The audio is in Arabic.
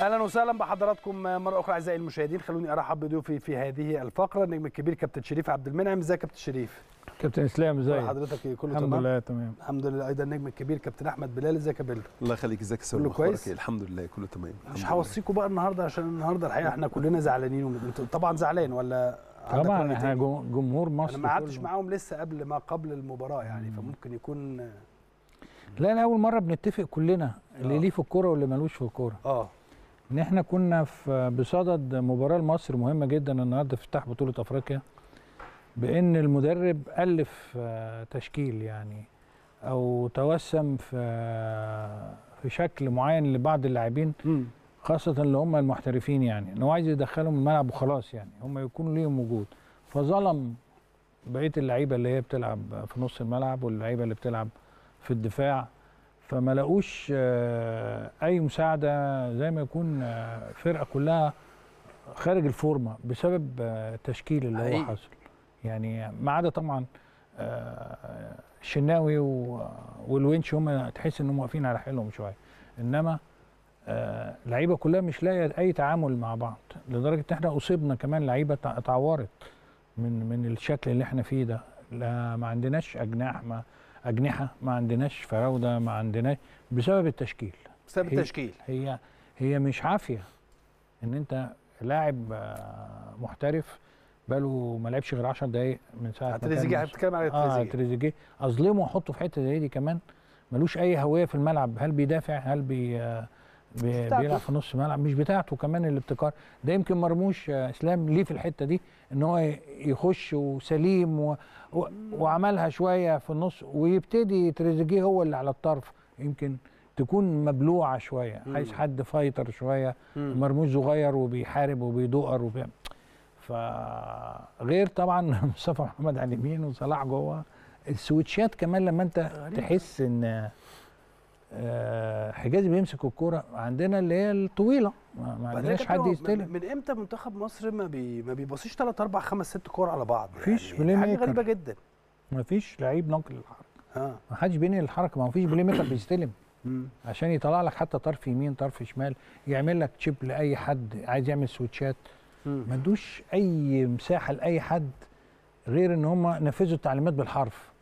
أهلا وسهلا بحضراتكم مرة أخرى أعزائي المشاهدين. خلوني أرحب بضيوفي في هذه الفقرة. النجم الكبير كابتن شريف عبد المنعم. ازيك يا كابتن شريف؟ كابتن إسلام ازيك حضرتك كله الحمد تمام؟ لله تمام. الحمد لله. أيضا النجم الكبير كابتن أحمد بلال إزيك يا بلال؟ الله يخليك. إزيك يا سيدي كله كويس؟ إيه؟ الحمد لله كله تمام. مش الحمد هوصيكم بقى النهارده؟ عشان النهارده الحقيقة إحنا كلنا زعلانين. انت طبعا زعلان ولا طبعا إحنا جمهور مصر أنا ما قعدتش. معاهم لسه قبل ما قبل المباراة يعني فممكن يكون لا أنا أول مرة بنتفق كلنا اللي آه. ليه في الكورة واللي ملوش في الكورة. آه. إن إحنا كنا في بصدد مباراة لمصر مهمة جدا النهارده في افتتاح بطولة أفريقيا بإن المدرب ألف آه، تشكيل يعني أو توسم في في شكل معين لبعض اللاعبين خاصة اللي هم المحترفين يعني إن هو عايز يدخلهم الملعب وخلاص يعني هم يكونوا ليهم وجود. فظلم بقية اللعيبة اللي هي بتلعب في نص الملعب واللعيبة اللي بتلعب في الدفاع. فما لقوش آه، أي مساعدة زي ما يكون آه، فرقة كلها خارج الفورمة بسبب آه، التشكيل اللي هو. حصل يعني ما عدا طبعا الشناوي والونش هم تحس إنهم واقفين على حيلهم شوية. إنما آه، لعيبه كلها مش لاقية أي تعامل مع بعض لدرجة إن إحنا اصبنا كمان لعيبة تع- اتعورت من من الشكل اللي إحنا فيه ده. لا ما عندناش اجناح ما أجنحة ما عندناش فراوده ما عندناش بسبب التشكيل. بسبب هي- التشكيل. هي هي مش عافية إن أنت لاعب آه، محترف بقاله ما لعبش غير 10 دقائق من ساعة تريزيجيه هتتكلم على آه تريزيجيه تريزيجيه أظلمه وأحطه في حتة زي دي كمان. ملوش أي هوية في الملعب. هل بيدافع؟ هل بي آه،. بيلعب في نص الملعب مش بتاعته كمان الابتكار ده يمكن مرموش إسلام ليه في الحتة دي إن هو يخش وسليم و... و... وعملها شوية في النص ويبتدي تريزيجيه هو اللي على الطرف يمكن تكون مبلوعة شوية مم. عايز حد فايتر شوية مم. مرموش صغير وبيحارب وبيدقر وبيعمل فغير طبعا مصطفى محمد على اليمين وصلاح جوه السويتشات كمان لما أنت غريب. تحس إن حجازي بيمسك الكورة عندنا اللي هي الطويلة. ما عندناش حد يستلم. من, إمتى منتخب مصر ما بي ما بيباصيش 3 4 5 6 كور على بعض؟ مفيش يعني play حاجة maker. غريبة جدا. ما فيش لعيب نقل الحركة. آه ما حدش بينقل الحركة ما فيش playmaker بيستلم. عشان يطلع لك حتى طرف يمين طرف شمال يعمل لك chip لأي حد عايز يعمل switch ات. ما ادوش أي مساحة لأي حد غير إن هم نفذوا التعليمات بالحرف.